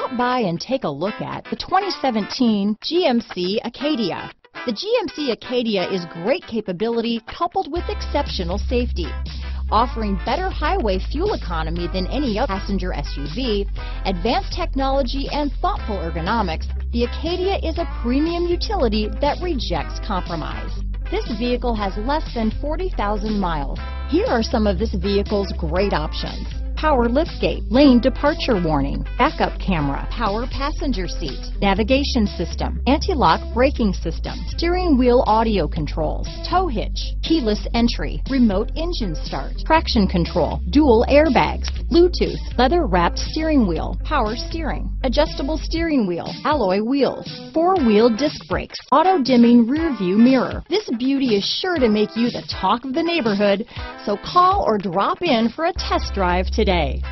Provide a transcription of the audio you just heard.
Stop by and take a look at the 2017 GMC Acadia. The GMC Acadia is great capability coupled with exceptional safety. Offering better highway fuel economy than any other passenger SUV, advanced technology and thoughtful ergonomics, the Acadia is a premium utility that rejects compromise. This vehicle has less than 40,000 miles. Here are some of this vehicle's great options power liftgate, lane departure warning, backup camera, power passenger seat, navigation system, anti-lock braking system, steering wheel audio controls, tow hitch, keyless entry, remote engine start, traction control, dual airbags, Bluetooth, leather wrapped steering wheel, power steering, adjustable steering wheel, alloy wheels, four-wheel disc brakes, auto dimming rear view mirror. This beauty is sure to make you the talk of the neighborhood, so call or drop in for a test drive today.